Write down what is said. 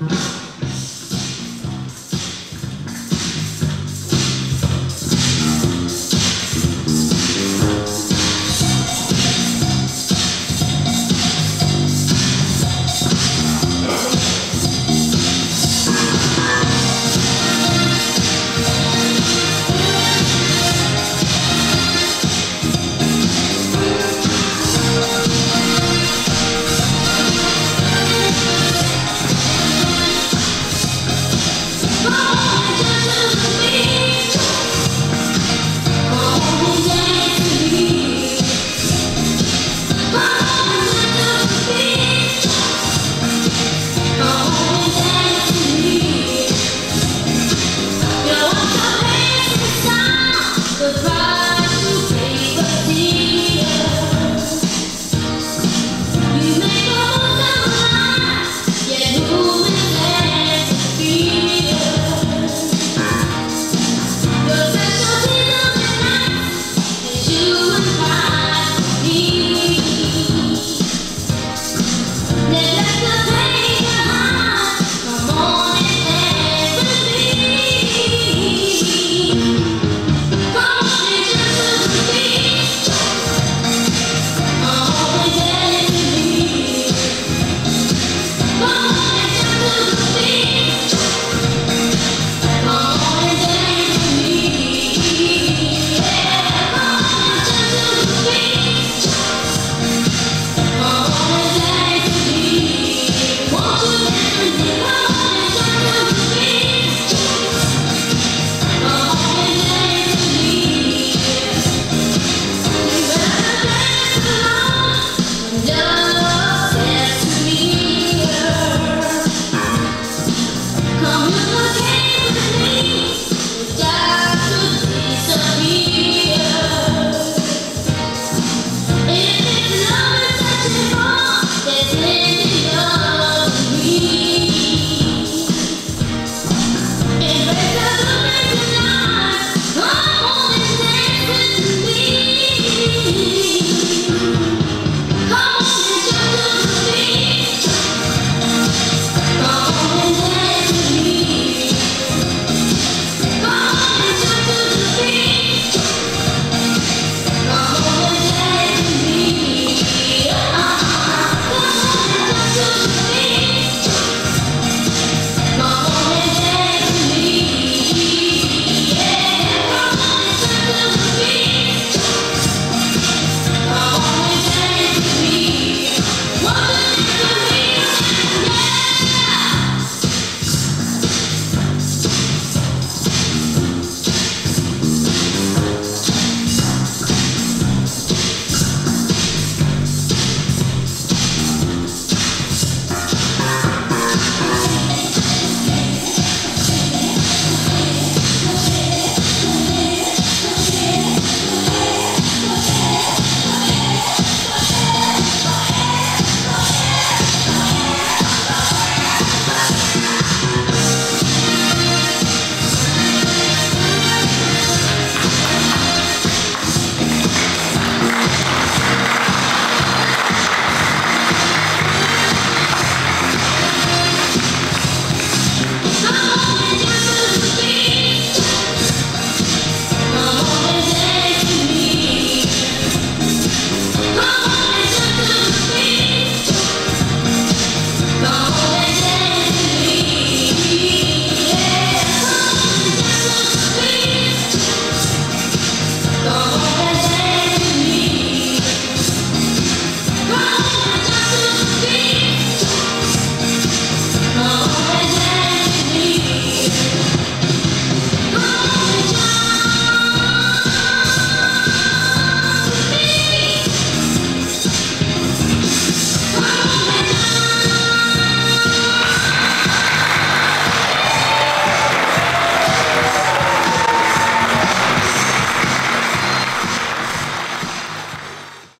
You. cry.